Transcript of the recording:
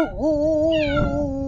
Ooh,